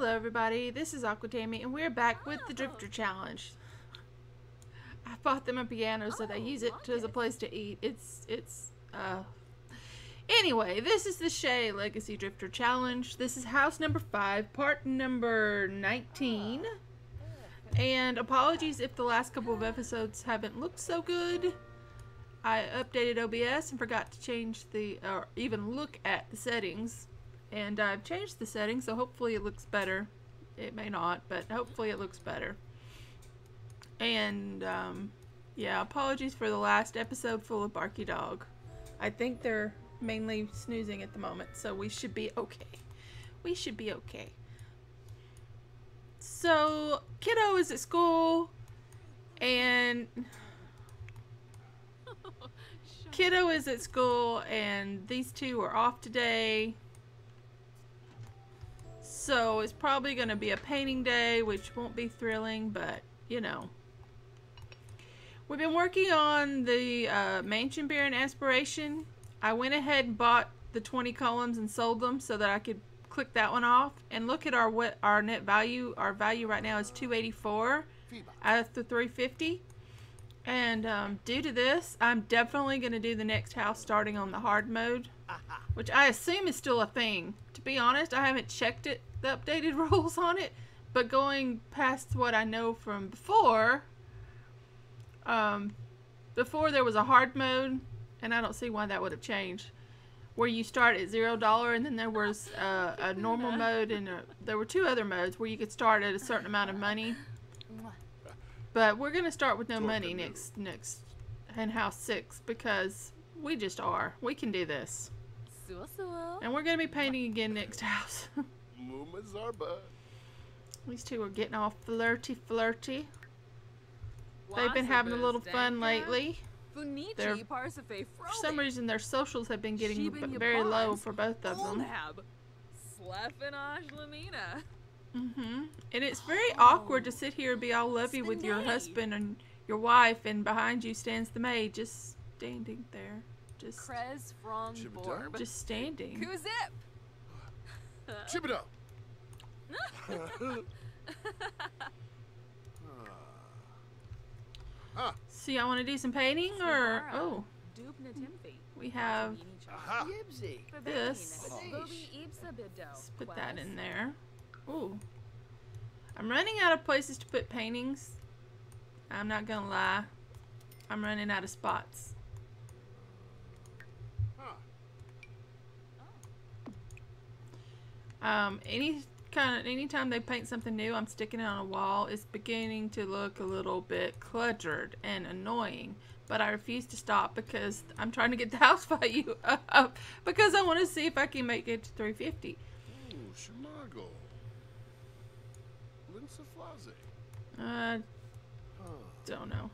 Hello everybody, this is Aquatami and we're back with the Drifter Challenge. I bought them a piano so they use it as a place to eat. It's, it's, uh... Anyway, this is the Shea Legacy Drifter Challenge. This is house number 5, part number 19. And apologies if the last couple of episodes haven't looked so good. I updated OBS and forgot to change the, or even look at the settings and I've changed the settings so hopefully it looks better. It may not but hopefully it looks better. And um, yeah apologies for the last episode full of barky dog. I think they're mainly snoozing at the moment so we should be okay. We should be okay. So kiddo is at school and kiddo is at school and these two are off today so it's probably going to be a painting day, which won't be thrilling, but you know. We've been working on the uh, Mansion Baron Aspiration. I went ahead and bought the 20 columns and sold them so that I could click that one off. And look at our what our net value. Our value right now is 284 out of the 350. And um, due to this, I'm definitely going to do the next house starting on the hard mode, which I assume is still a thing. To be honest, I haven't checked it the updated rules on it, but going past what I know from before, um, before there was a hard mode, and I don't see why that would have changed, where you start at zero dollar, and then there was uh, a normal mode, and a, there were two other modes where you could start at a certain amount of money. But we're gonna start with no money next next in house six because we just are. We can do this. And we're gonna be painting again next house. Muma Zarba. These two are getting all flirty flirty. They've been having a little fun lately. Their, for some reason, their socials have been getting very low for both of them. Mm-hmm. And it's very awkward to sit here and be all lovey with your husband and your wife, and behind you stands the maid just standing there. Just, just standing. Chibida. See, I want to do some painting, or oh, we have this. Oh. Let's put that in there. Ooh, I'm running out of places to put paintings. I'm not gonna lie. I'm running out of spots. Um, any kind of anytime they paint something new, I'm sticking it on a wall. It's beginning to look a little bit cluttered and annoying. But I refuse to stop because I'm trying to get the house value up because I want to see if I can make it to 350. Ooh, Shimago. Uh, don't know.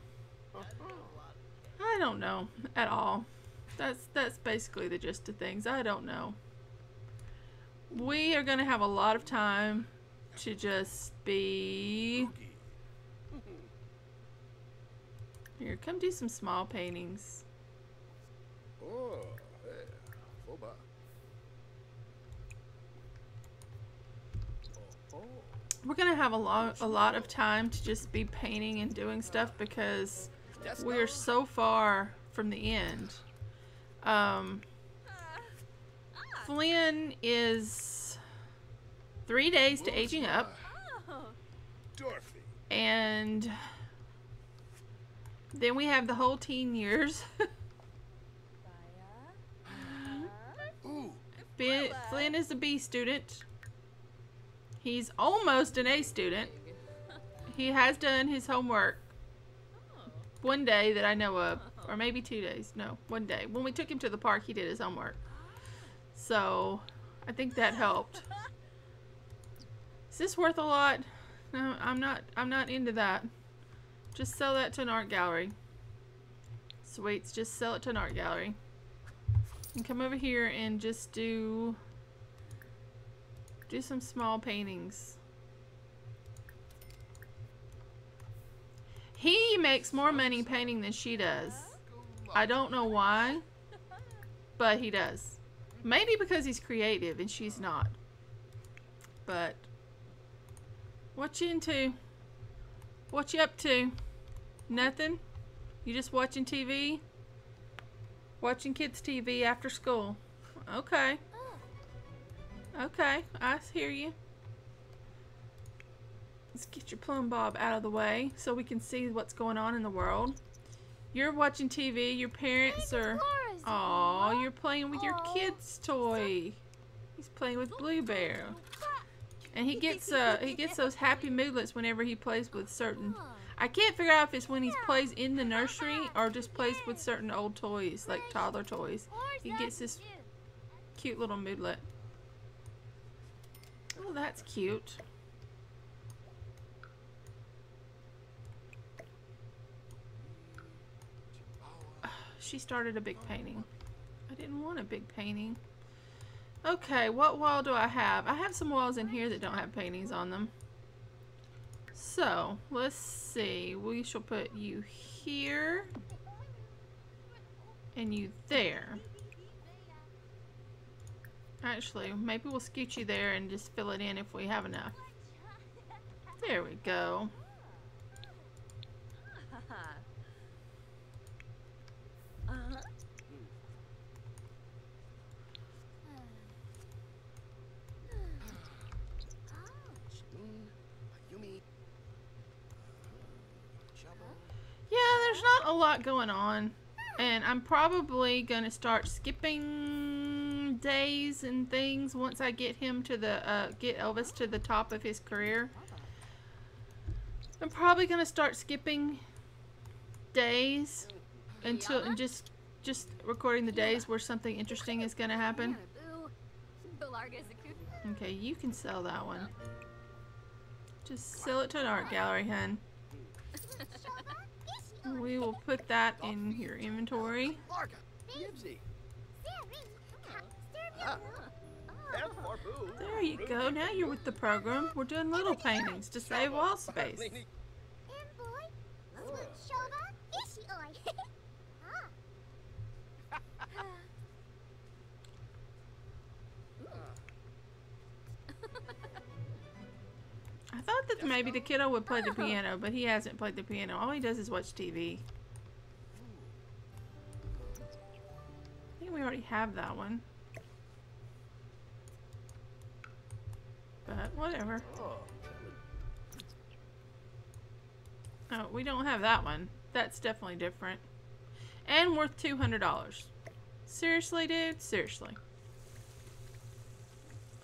I don't know at all. That's that's basically the gist of things. I don't know we are going to have a lot of time to just be... Here, come do some small paintings. We're going to have a lot, a lot of time to just be painting and doing stuff because we're so far from the end. Um, Flynn is three days to aging up. And then we have the whole teen years. Flynn is a B student. He's almost an A student. He has done his homework one day that I know of. Or maybe two days. No, one day. When we took him to the park, he did his homework. So, I think that helped. Is this worth a lot? No, I'm not, I'm not into that. Just sell that to an art gallery. Sweets, just sell it to an art gallery. And come over here and just do, do some small paintings. He makes more money painting than she does. I don't know why, but he does. Maybe because he's creative and she's not. But What you into? What you up to? Nothing? You just watching TV? Watching kids TV after school. Okay. Okay, I hear you. Let's get your plumb bob out of the way so we can see what's going on in the world. You're watching TV, your parents are... Aw, you're playing with your kid's toy. He's playing with Blue Bear. And he gets uh he gets those happy moodlets whenever he plays with certain I can't figure out if it's when he plays in the nursery or just plays with certain old toys, like toddler toys. He gets this cute little moodlet. Oh, that's cute. She started a big painting. I didn't want a big painting. Okay, what wall do I have? I have some walls in here that don't have paintings on them. So, let's see. We shall put you here. And you there. Actually, maybe we'll scoot you there and just fill it in if we have enough. There we go. There's not a lot going on. And I'm probably going to start skipping days and things once I get him to the, uh, get Elvis to the top of his career. I'm probably going to start skipping days until, and just, just recording the days where something interesting is going to happen. Okay, you can sell that one. Just sell it to an art gallery, hun. We will put that in your inventory. There you go. Now you're with the program. We're doing little paintings to save wall space. thought that maybe the kiddo would play the piano, but he hasn't played the piano. All he does is watch TV. I think we already have that one. But whatever. Oh, we don't have that one. That's definitely different. And worth $200. Seriously, dude? Seriously.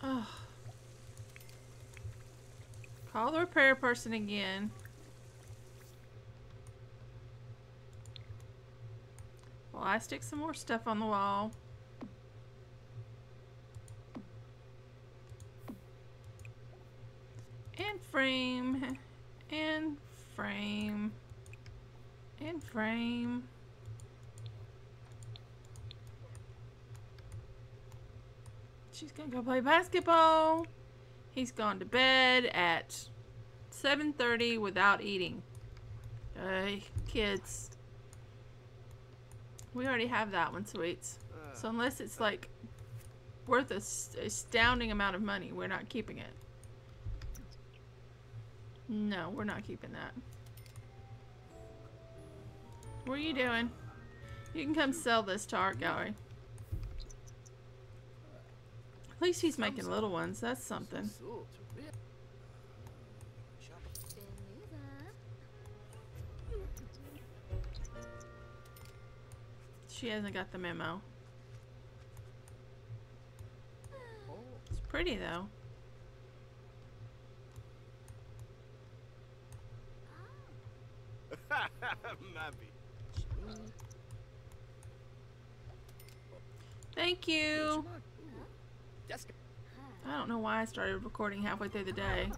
Oh. Call the repair person again. Well, I stick some more stuff on the wall. And frame. And frame. And frame. She's gonna go play basketball. He's gone to bed at 7.30 without eating. Uh, kids. We already have that one, sweets. So unless it's like worth a astounding amount of money, we're not keeping it. No, we're not keeping that. What are you doing? You can come sell this to Art Gallery. At least he's making little ones. That's something. She hasn't got the memo. It's pretty though. Thank you. I don't know why I started recording halfway through the day.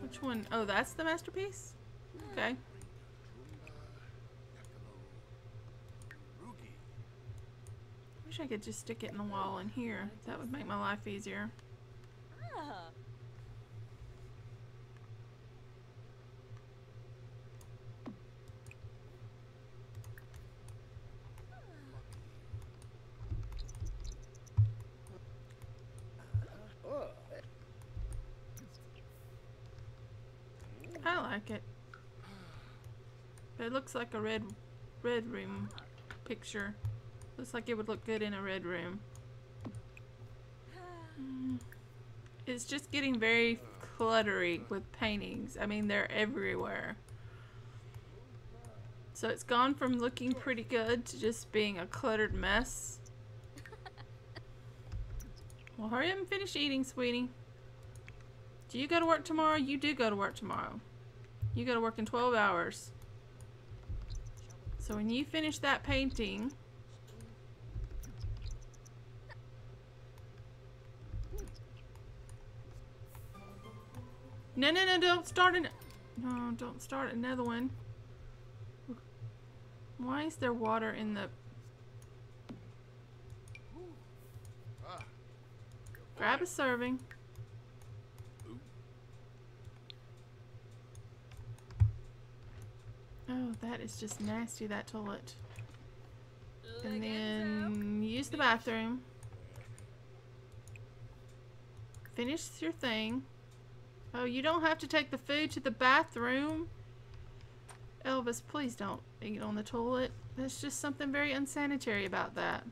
Which one? Oh, that's the masterpiece? Okay. Wish I could just stick it in the wall in here. That would make my life easier. Ah. like it. But it looks like a red, red room picture. Looks like it would look good in a red room. It's just getting very cluttery with paintings. I mean, they're everywhere. So it's gone from looking pretty good to just being a cluttered mess. Well, hurry up and finish eating, sweetie. Do you go to work tomorrow? You do go to work tomorrow. You go to work in 12 hours. So when you finish that painting, No, no, no, don't start an... No, don't start another one. Why is there water in the... Grab a serving. Oh, that is just nasty, that toilet. And then use the bathroom. Finish your thing. Oh, you don't have to take the food to the bathroom. Elvis, please don't eat on the toilet. There's just something very unsanitary about that.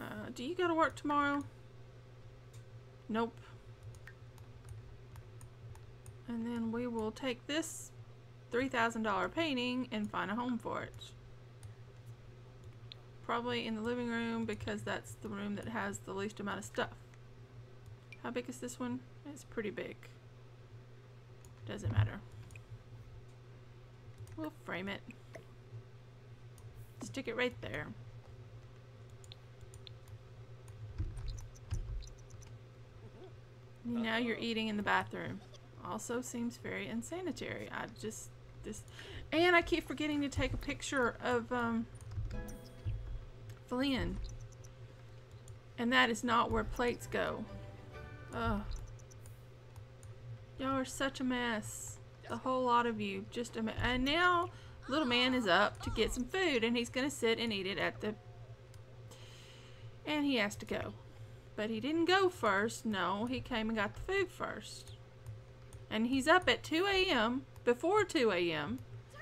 Uh, do you go to work tomorrow? Nope. And then we will take this $3,000 painting and find a home for it. Probably in the living room because that's the room that has the least amount of stuff. How big is this one? It's pretty big. Doesn't matter. We'll frame it. Stick it right there. Now you're eating in the bathroom. Also seems very unsanitary. I just this and I keep forgetting to take a picture of um Flynn. And that is not where plates go. Ugh. Y'all are such a mess. The whole lot of you. Just a. And now, little man is up to get some food, and he's to sit and eat it at the... And he has to go. But he didn't go first. No, he came and got the food first. And he's up at 2 a.m. before 2 a.m.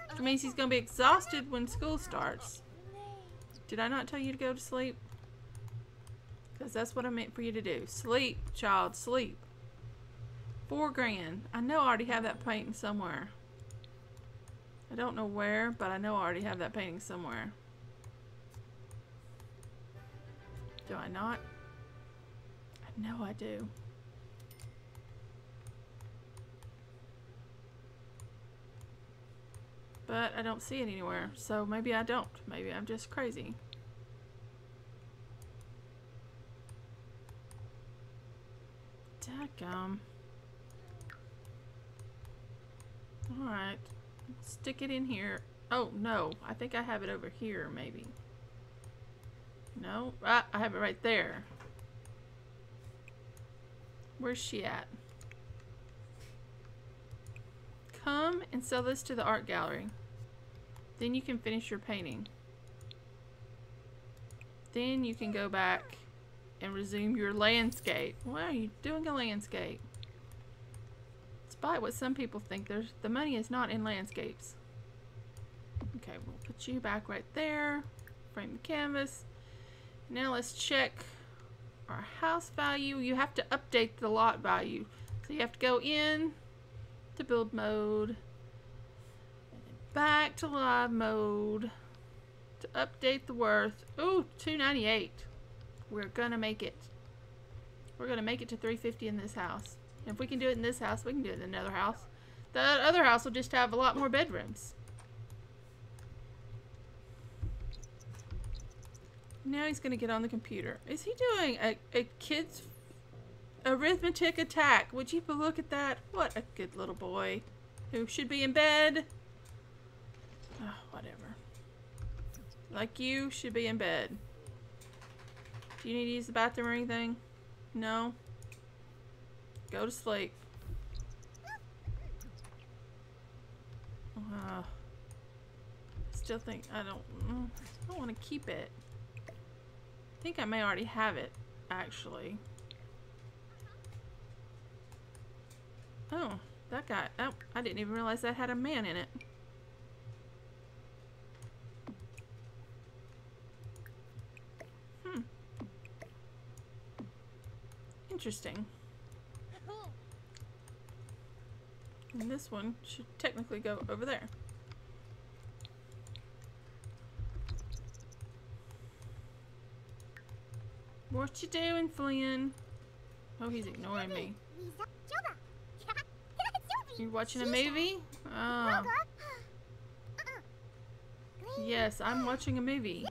Which means he's going to be exhausted when school starts. Did I not tell you to go to sleep? Because that's what I meant for you to do. Sleep, child, sleep. Four grand. I know I already have that painting somewhere. I don't know where, but I know I already have that painting somewhere. Do I not? I know I do. But I don't see it anywhere, so maybe I don't. Maybe I'm just crazy. Dadgum. Alright. Stick it in here. Oh, no. I think I have it over here, maybe. No? Ah, I have it right there. Where's she at? Come and sell this to the art gallery. Then you can finish your painting. Then you can go back and resume your landscape. Why are you doing a landscape? Despite what some people think, there's the money is not in landscapes. Okay, we'll put you back right there. Frame the canvas. Now let's check our house value. You have to update the lot value. So you have to go in to build mode. Back to live mode. To update the worth. Ooh, 298. We're gonna make it. We're gonna make it to 350 in this house. And if we can do it in this house, we can do it in another house. The other house will just have a lot more bedrooms. Now he's gonna get on the computer. Is he doing a, a kid's arithmetic attack? Would you look at that? What a good little boy. Who should be in bed. Oh, whatever. Like you should be in bed. Do you need to use the bathroom or anything? No? Go to sleep. Uh, still think I don't. Mm, I don't want to keep it. I think I may already have it, actually. Oh, that guy. Oh, I didn't even realize that had a man in it. Interesting. And this one should technically go over there. What you doing, Flynn? Oh, he's ignoring me. You watching a movie? Oh. Yes, I'm watching a movie.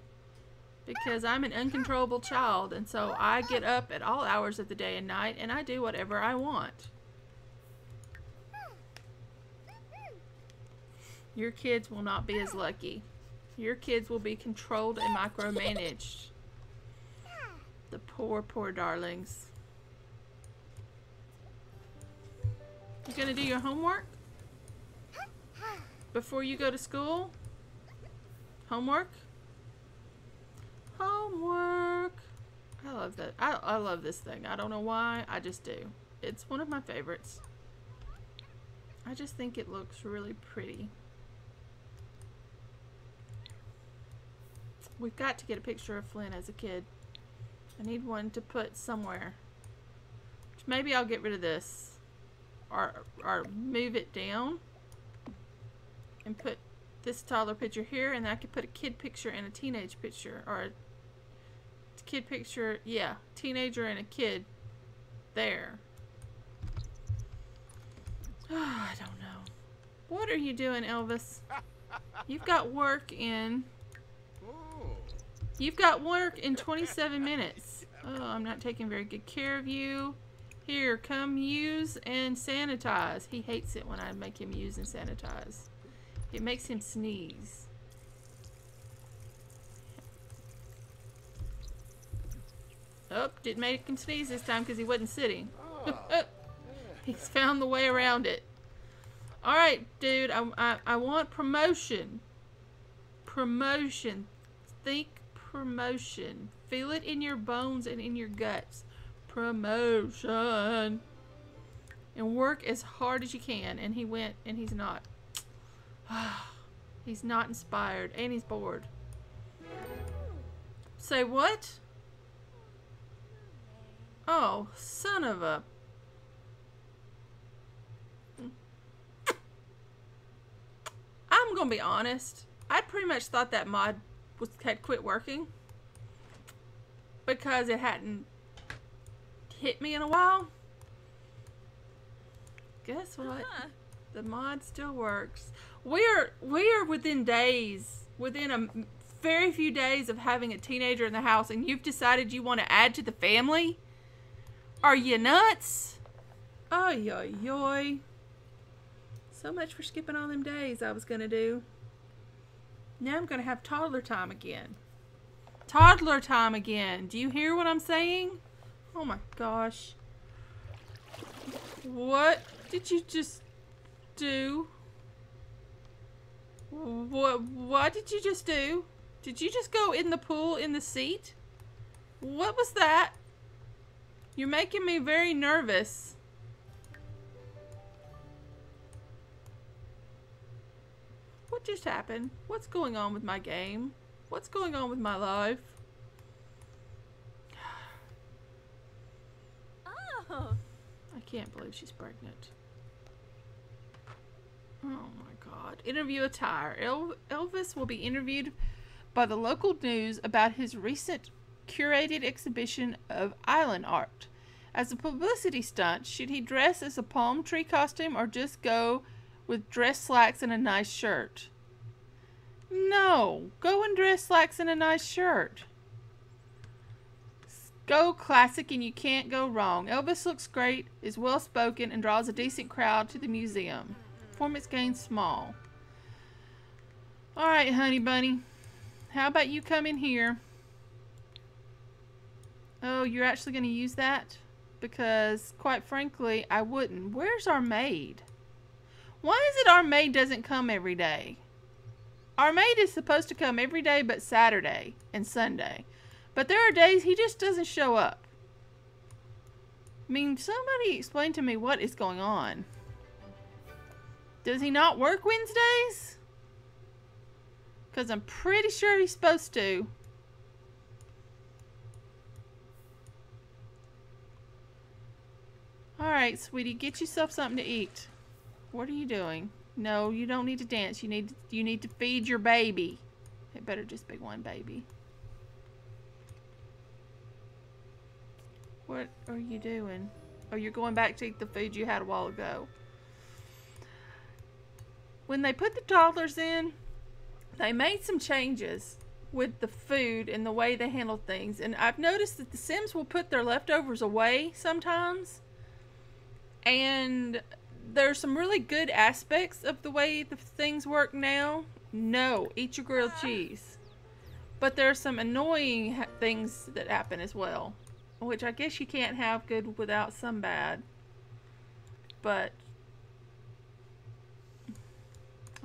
Because I'm an uncontrollable child, and so I get up at all hours of the day and night, and I do whatever I want. Your kids will not be as lucky. Your kids will be controlled and micromanaged. The poor, poor darlings. You gonna do your homework? Before you go to school? Homework? Homework. I love that. I, I love this thing. I don't know why. I just do. It's one of my favorites. I just think it looks really pretty. We've got to get a picture of Flynn as a kid. I need one to put somewhere. Maybe I'll get rid of this. Or, or move it down. And put this toddler picture here. And I could put a kid picture and a teenage picture. Or a kid picture. Yeah. Teenager and a kid. There. Oh, I don't know. What are you doing, Elvis? You've got work in You've got work in 27 minutes. Oh, I'm not taking very good care of you. Here, come use and sanitize. He hates it when I make him use and sanitize. It makes him sneeze. Oh, didn't make him sneeze this time because he wasn't sitting. Ah. He's found the way around it. Alright, dude, I, I, I want promotion. Promotion. Think promotion. Feel it in your bones and in your guts. Promotion. And work as hard as you can. And he went and he's not. he's not inspired. And he's bored. Say what? Oh, son of a... I'm gonna be honest. I pretty much thought that mod was had quit working because it hadn't hit me in a while. Guess what? Uh-huh. The mod still works. We're we're within days, within a very few days of having a teenager in the house, and you've decided you want to add to the family. Are you nuts? Oh, yoy, yoy. So much for skipping all them days I was gonna do. Now I'm going to have toddler time again. Toddler time again. Do you hear what I'm saying? Oh my gosh. What did you just do? What, what did you just do? Did you just go in the pool in the seat? What was that? You're making me very nervous. What just happened? What's going on with my game? What's going on with my life? Oh. I can't believe she's pregnant. Oh my god. Interview attire. El Elvis will be interviewed by the local news about his recent curated exhibition of island art. As a publicity stunt, should he dress as a palm tree costume or just go with dress slacks and a nice shirt. No, go and dress slacks and a nice shirt. Go classic and you can't go wrong. Elvis looks great, is well spoken, and draws a decent crowd to the museum. Performance gains small. Alright, honey bunny. How about you come in here? Oh, you're actually going to use that? Because, quite frankly, I wouldn't. Where's our maid? Why is it our maid doesn't come every day? Our maid is supposed to come every day but Saturday and Sunday. But there are days he just doesn't show up. I mean, somebody explain to me what is going on. Does he not work Wednesdays? Because I'm pretty sure he's supposed to. Alright, sweetie, get yourself something to eat. What are you doing? No, you don't need to dance. You need to, you need to feed your baby. It better just be one baby. What are you doing? Oh, you're going back to eat the food you had a while ago. When they put the toddlers in, they made some changes with the food and the way they handle things. And I've noticed that the Sims will put their leftovers away sometimes. And there's some really good aspects of the way the things work now. No, eat your grilled uh-huh. cheese. But there are some annoying things that happen as well. Which I guess you can't have good without some bad. But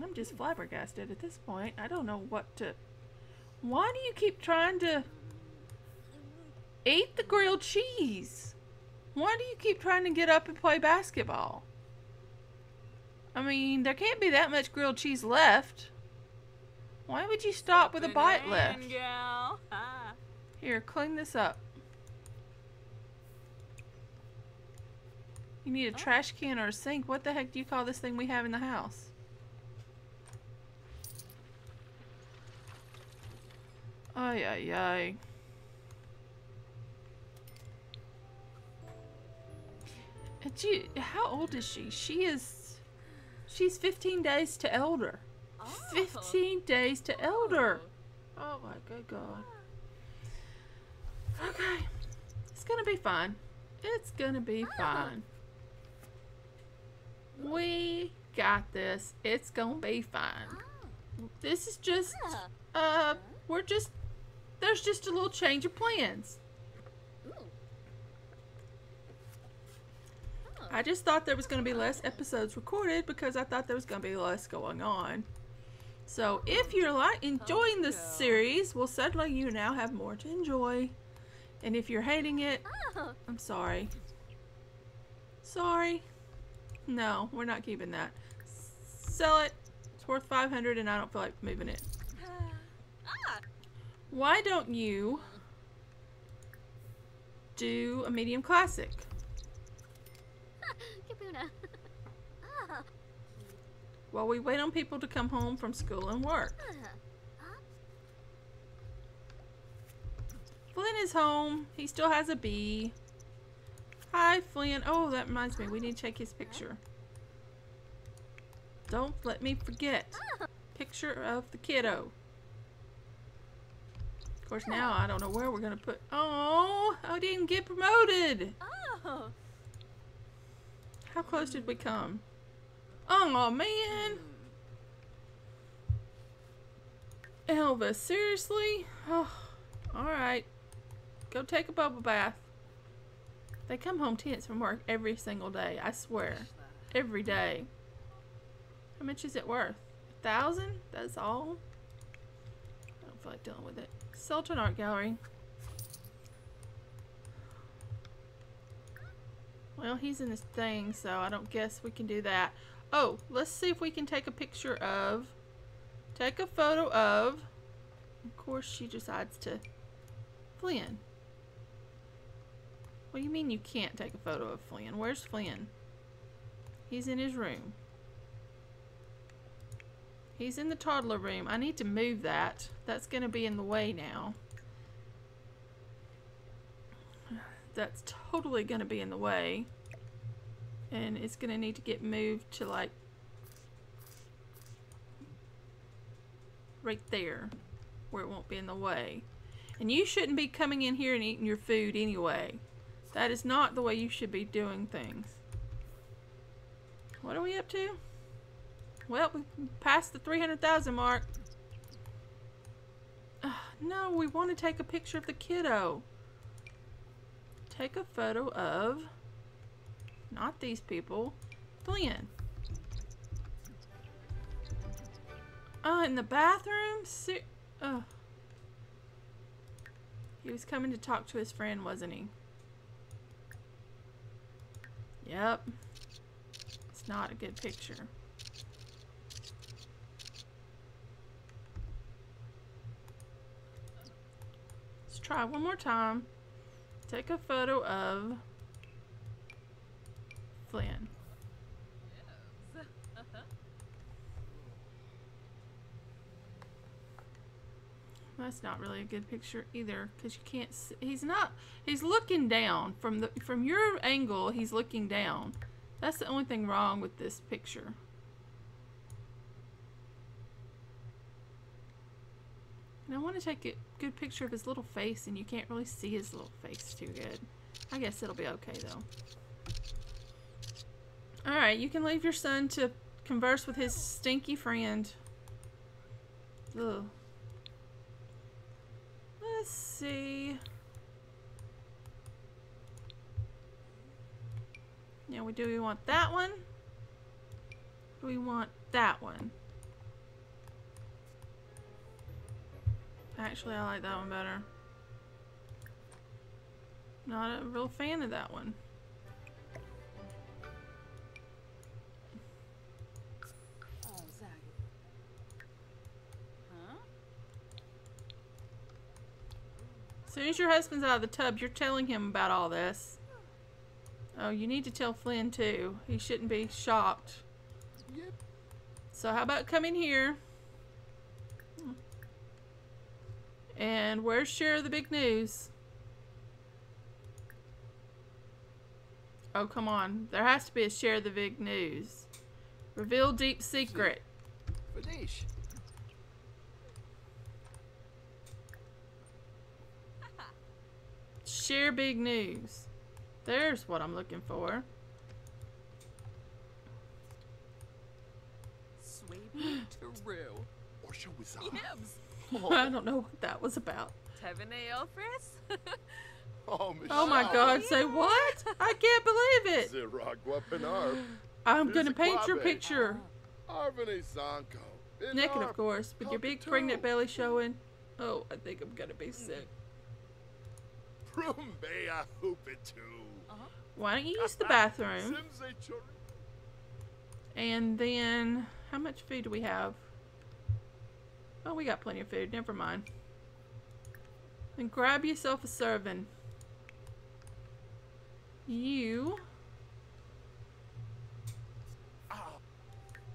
I'm just flabbergasted at this point. I don't know what to... Why do you keep trying to eat the grilled cheese? Why do you keep trying to get up and play basketball? I mean, there can't be that much grilled cheese left. Why would you stop with a bite left? Here, clean this up. You need a trash can or a sink. What the heck do you call this thing we have in the house? Ay, ay, ay. Gee, how old is she? She is... She's 15 days to elder. Oh. 15 days to elder. Oh. oh my good God. Okay. It's gonna be fine. It's gonna be ah. fine. We got this. It's gonna be fine. Ah. This is just, ah. uh, we're just there's just a little change of plans. I just thought there was going to be less episodes recorded because I thought there was going to be less going on. So if you're like enjoying this series, well, suddenly you now have more to enjoy. And if you're hating it, oh. I'm sorry. Sorry. No, we're not keeping that. Sell it. It's worth 500 and I don't feel like moving it. Ah. Why don't you do a medium classic? Oh. While we wait on people to come home from school and work. Uh, uh. Flynn is home. He still has a bee. Hi, Flynn. Oh, that reminds me. We need to check his picture. Don't let me forget. Oh. Picture of the kiddo. Of course, oh. now I don't know where we're going to put... Oh, I didn't get promoted. Oh. How close did we come? Oh, man. Elvis, seriously? Oh, alright. Go take a bubble bath. They come home tense from work every single day. I swear. Every day. How much is it worth? A thousand? That's all? I don't feel like dealing with it. Sultan Art Gallery. Well, he's in his thing, so I don't guess we can do that. Oh, let's see if we can take a picture of... Take a photo of... Of course, she decides to... Flynn. What do you mean you can't take a photo of Flynn? Where's Flynn? He's in his room. He's in the toddler room. I need to move that. That's going to be in the way now. That's totally going to be in the way. And it's going to need to get moved to like right there where it won't be in the way. And you shouldn't be coming in here and eating your food anyway. That is not the way you should be doing things. What are we up to? Well, we passed the 300,000 mark. No, we want to take a picture of the kiddo take a photo of, not these people, Flynn. Oh, uh, in the bathroom? Oh. He was coming to talk to his friend, wasn't he? Yep. It's not a good picture. Let's try one more time. Take a photo of Flynn. That's not really a good picture either, because you can't. See, he's not. He's looking down from the from your angle. He's looking down. That's the only thing wrong with this picture. And I want to take a good picture of his little face, and you can't really see his little face too good. I guess it'll be okay though. All right, you can leave your son to converse with his stinky friend. Ugh. Let's see. Yeah, we do we want that one? Do we want that one? Actually, I like that one better. Not a real fan of that one. Oh, As soon as your husband's out of the tub, you're telling him about all this. Oh, you need to tell Flynn too. He shouldn't be shocked. Yep. So how about coming here? And where's share the big news? Oh, come on. There has to be a share the big news. Reveal deep secret. Finish. Share big news. There's what I'm looking for. Swaby Taru. Orsha was on. Yibs. I don't know what that was about. Tevene Elfris. Oh, Oh my god, say what? I can't believe it. Ziragwa Pinar. I'm gonna paint your picture. Arvane Sanko. Naked, of course, with your big pregnant belly showing. Oh, I think I'm gonna be sick. Brumbea Hoopitu. Uh-huh. Why don't you use the bathroom? And then, how much food do we have? Oh, we got plenty of food. Never mind. Then grab yourself a serving. You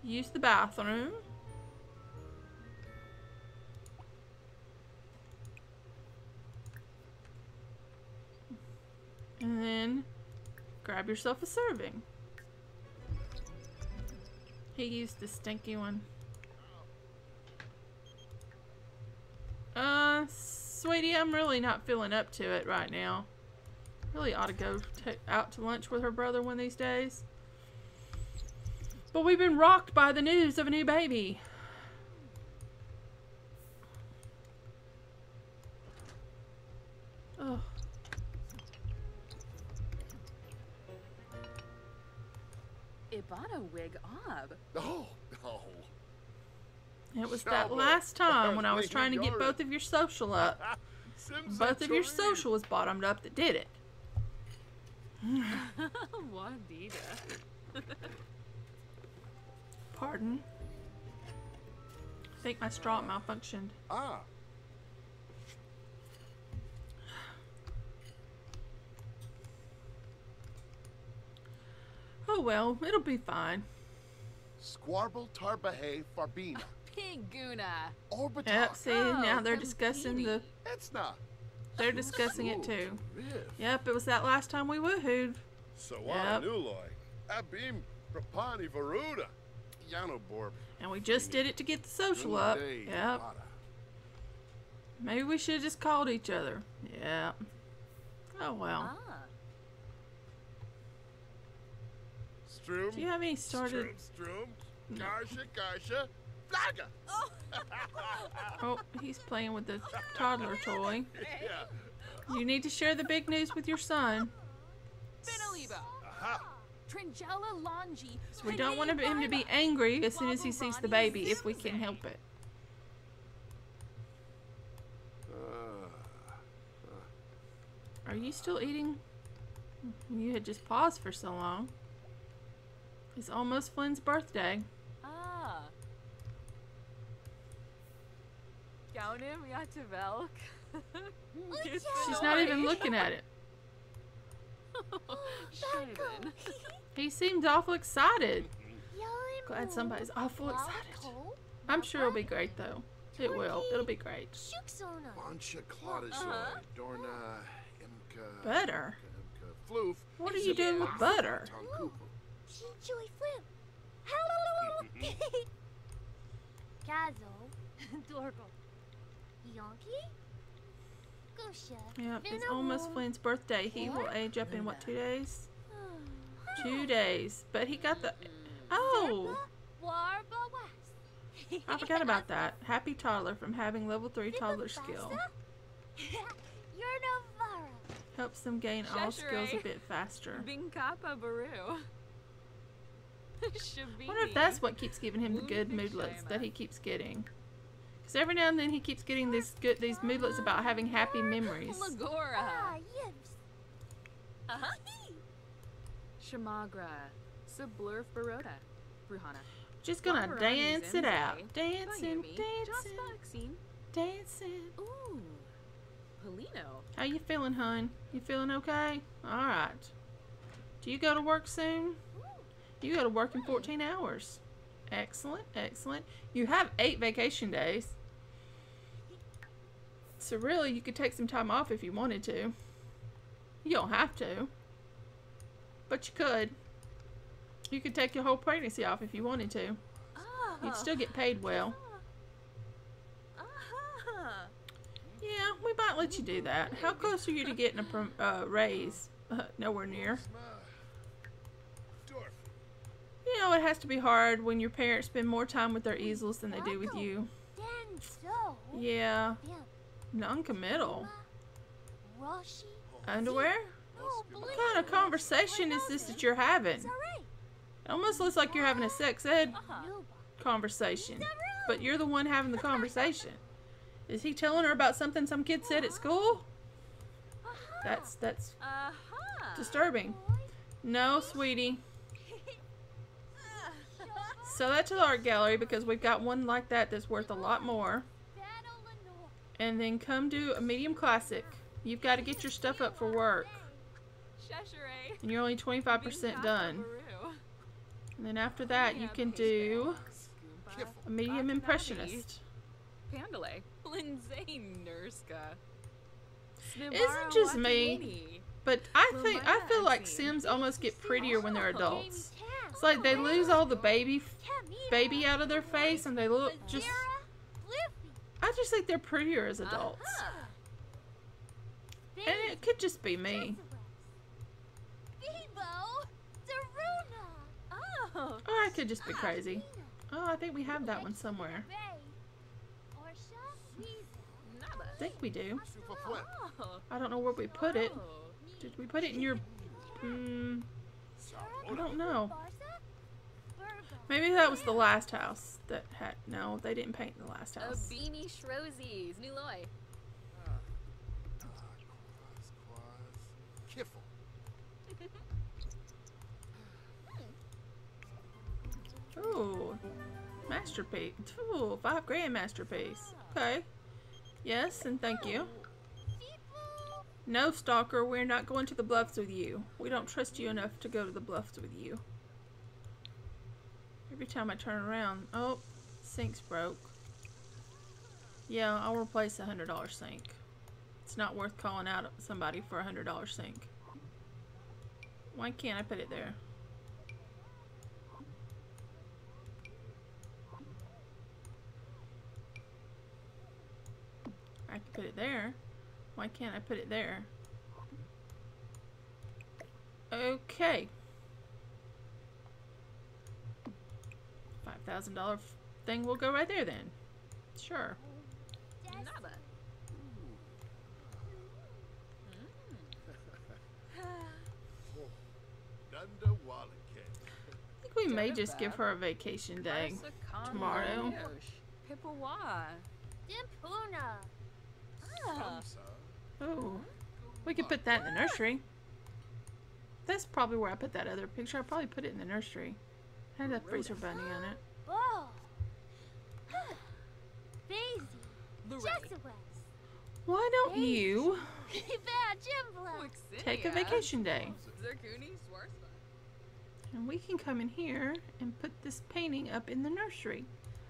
use the bathroom. And then grab yourself a serving. He used the stinky one. Uh, sweetie, I'm really not feeling up to it right now. Really ought to go out to lunch with her brother one of these days. But we've been rocked by the news of a new baby. Oh, Ibana Wig Ob. Oh, oh. It was that last time when I was trying to get both of your social up. Both of your social was bottomed up that did it. Wandida. Pardon. I think my straw malfunctioned. Ah, Oh well, it'll be fine. Squarble Tarbahe Farbina. Piguna. Orbitar. Yep, see, Oh, now they're discussing Petey. the Etzna. they're discussing it too. Riv. Yep, it was that last time we woohooed. Sawana Nuloy. Abim Prapani Varuda. Yano Borb. And we just did it to get the social up. Yep. Maybe we should have just called each other. Yep. Oh well. Ah. Strum. Do you have any started? Strum, Strum. Garsha, Garsha. Flaga. Oh, he's playing with the toddler toy. Yeah. You need to share the big news with your son. Benaliba. Aha. Tringella Longi. So we don't want him to be angry as soon as he sees the baby, if we can help it. Uh, Are you still eating? You had just paused for so long. It's almost Flynn's birthday. Ah. Gaunim Yatavelk. She's not even looking at it. Shaven. He seems awful excited. Glad somebody's awful excited. I'm sure it'll be great though. It will. It'll be great. Bancha Claudizoy, Butter. What are you doing with butter? Yep, it's almost Flynn's birthday. He will age up in what, two days? Two days. But he got the. Oh! I forgot about that. Happy toddler from having level 3 toddler skill. Helps them gain all skills a bit faster. Binkapa Baru. I wonder if that's what keeps giving him the good moodlets that he eh? keeps getting. Because every now and then he keeps getting this good these moodlets about having happy memories. Ah, Lagora. yips. Uh-huh. Shamagra. Sublurf Baroda. Bruhana. Just gonna dance it out. Dancing, dancing, dancing. Ooh. Polino. How you feeling, hun? You feeling okay? Alright. Do you go to work soon? You go to work in 14 hours. Excellent, excellent. You have eight vacation days. So really, you could take some time off if you wanted to. You don't have to. But you could. You could take your whole pregnancy off if you wanted to. Oh. You'd still get paid well. Uh-huh. Yeah, we might let you do that. How close are you to getting a prom- uh, raise? Uh, nowhere near. You know, it has to be hard when your parents spend more time with their easels than they do with you. Yeah. Non-committal. Underwear? Oh, What kind of conversation is this that you're having? It almost looks like you're having a sex ed Uh-huh. Conversation, but you're the one having the conversation. Is he telling her about something some kid said at school? That's that's Uh-huh. disturbing. No, sweetie. Sell that to the art gallery because we've got one like that that's worth a lot more. Battle Lenore. And then come do a medium classic. You've got to get your stuff up for work. And you're only 25% done. And then after that, you can do a medium impressionist. Pandale. Lindsay Nurska. Isn't just me. But I think I feel like Sims almost get prettier when they're adults. It's like they lose all the baby baby out of their face and they look just I just think they're prettier as adults. And it could just be me. Bebo. Daruna. Oh. I could just be crazy. Oh, I think we have that one somewhere. I think we do. Super flip. Oh. I don't know where we put it. Oh. Did we put it in your mm, I don't know. Maybe that was the last house that had no, they didn't paint the last house. beanie Shrosies. New Loy. Quaz, quaz. Kiffle. Ooh. Masterpiece. Ooh, five grand masterpiece. Okay. Yes, and thank you. No, Stalker, we're not going to the bluffs with you. We don't trust you enough to go to the bluffs with you. Every time I turn around, oh, sink's broke. Yeah, I'll replace a hundred dollar sink. It's not worth calling out somebody for a hundred dollar sink. Why can't I put it there? I can put it there. Why can't I put it there? Okay. $5,000 thing will go right there then. Sure. Nada. Hmm. I think we may just give her a vacation day. tomorrow. Pippawa. Dimpuna. Kamsa. Oh. We could put that in the nursery. That's probably where I put that other picture. I probably put it in the nursery. Had a freezer bunny on it. Why don't you take a vacation day? And we can come in here and put this painting up in the nursery.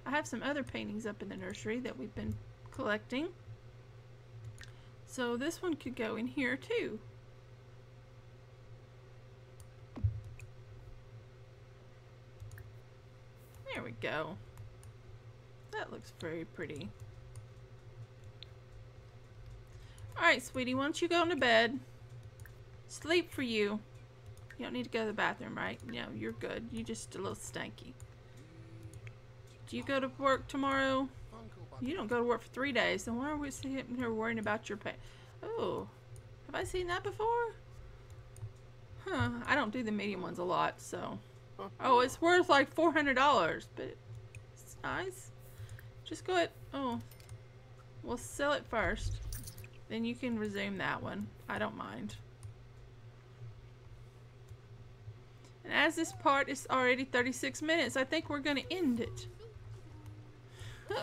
I have some other paintings up in the nursery that we've been collecting. So this one could go in here too. There we go. That looks very pretty. Alright, sweetie, why don't you go into bed? Sleep for you. You don't need to go to the bathroom, right? No, you're good. You're just a little stanky. Do you go to work tomorrow? You don't go to work for three days, then why are we sitting here worrying about your pay? Oh, have I seen that before? Huh, I don't do the medium ones a lot, so. Oh, it's worth like $400, but it's nice. Just go ahead. Oh, we'll sell it first. Then you can resume that one. I don't mind. And as this part is already 36 minutes, I think we're going to end it.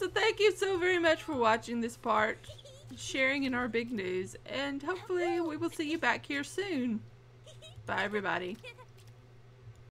So thank you so very much for watching this part, sharing in our big news, and hopefully we will see you back here soon. Bye everybody.